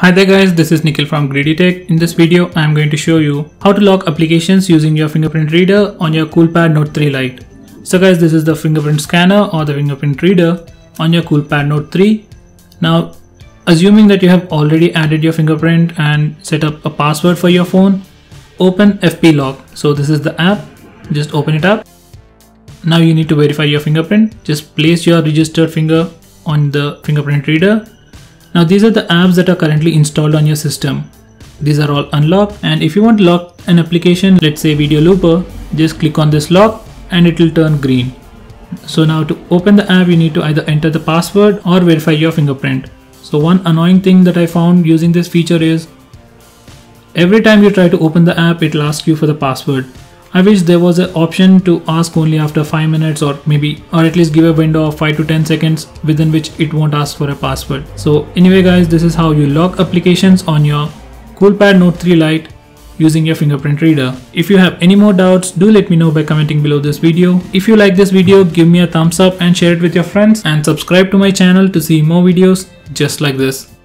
Hi there guys, this is Nikhil from Greedy Tech. In this video, I am going to show you how to lock applications using your fingerprint reader on your CoolPad Note 3 Lite. So guys, this is the fingerprint scanner or the fingerprint reader on your CoolPad Note 3. Now, assuming that you have already added your fingerprint and set up a password for your phone, open FP Lock. So this is the app, just open it up. Now you need to verify your fingerprint. Just place your registered finger on the fingerprint reader now these are the apps that are currently installed on your system. These are all unlocked and if you want to lock an application, let's say Video Looper, just click on this lock and it will turn green. So now to open the app, you need to either enter the password or verify your fingerprint. So one annoying thing that I found using this feature is every time you try to open the app, it will ask you for the password. I wish there was an option to ask only after 5 minutes or maybe or at least give a window of 5 to 10 seconds within which it won't ask for a password. So anyway guys this is how you lock applications on your CoolPad Note 3 Lite using your fingerprint reader. If you have any more doubts do let me know by commenting below this video. If you like this video give me a thumbs up and share it with your friends and subscribe to my channel to see more videos just like this.